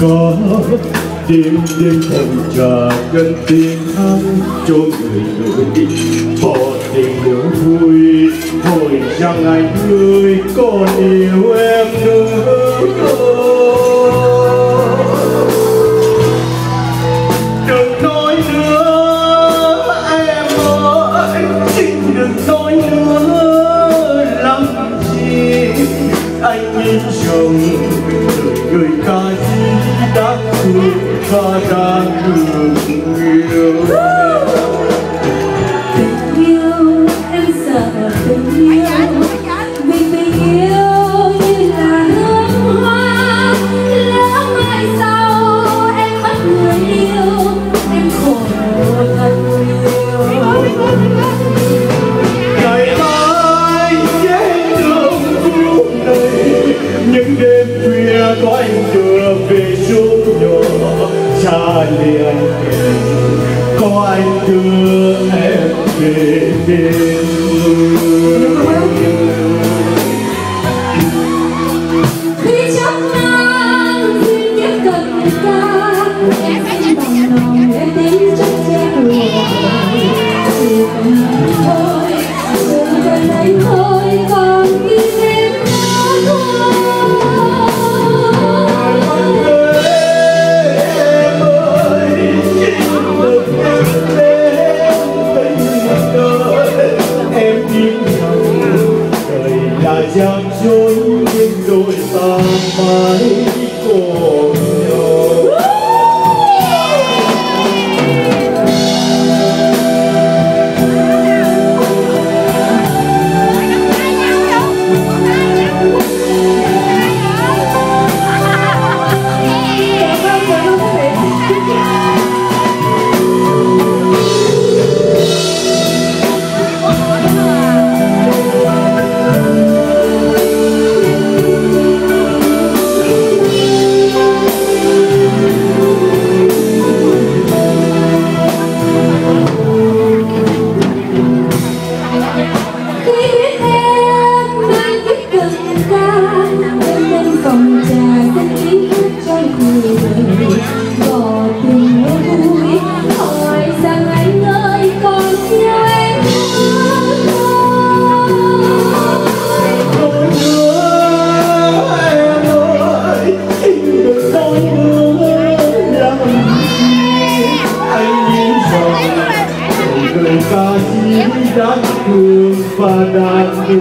có tim đêm thầm trà cân tiếng hát cho người đời bỏ tình yêu vui, thôi rằng anh ơi còn yêu em nữa. Đừng nói nữa, em ơi đừng nói nữa. Làm gì anh nhìn chồng dark, dark, dark, dark, cha anh kề có anh đưa em về bên gian dối nhưng đôi ta mãi còn Таким, как был в подарке